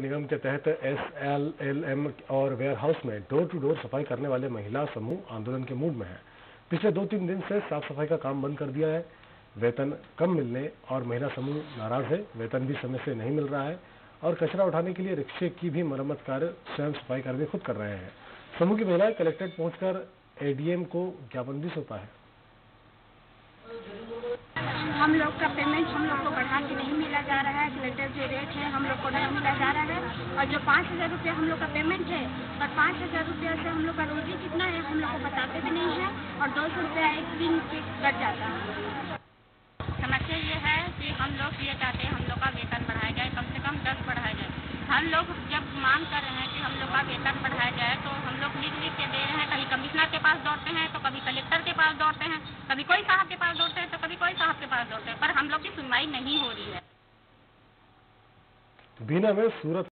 निगम के तहत S L L M और वेयर हाउस में डोर टू डोर सफ़ाई करने वाले महिला समूह आंदोलन के मूड में है। पिछले दो तीन दिन से साफ़ सफ़ाई का काम बंद कर दिया है। वेतन कम मिलने और महिला समूह नाराज़ है। वेतन भी समय से नहीं मिल रहा है और कचरा उठाने के लिए रिक्शे की भी मरम्मत कार्य स्वयं सफ़ाई कर्मी खुद कर रहे हैं। समूह की महिलाएँ कलेक्ट्रेट पहुंचकर एडीएम को ज्ञापन भी सौंपा है। हम लोग का पेमेंट हम लोग को बढ़ा के नहीं मिला जा रहा है। कलेक्टर जो है हम लोग को नहीं मिला जा रहा है और जो पाँच हज़ार रुपया हम लोग का पेमेंट है और पाँच हज़ार रुपया से हम लोग का रोजी कितना है हम लोग को बताते भी नहीं है और दो सौ रुपया एक दिन कट जाता है समस्या ये है कि हम लोग ये चाहते हैं हम लोग का वेतन बढ़ाया जाए कम से कम दस बढ़ाया जाए हम लोग जब मांग कर रहे हैं कि हम लोग का वेतन बढ़ाया जाए तो हम लोग लिख लिख के दे रहे हैं कहीं कमिश्नर के पास दौड़ते हैं तो कभी कलेक्टर के पास दौड़ते हैं कभी कोई साहब के पास दौड़ते हैं तो कभी कोई साहब के पास दौड़ते हैं पर हम लोग की सुनवाई नहीं हो रही है बीना में सूरत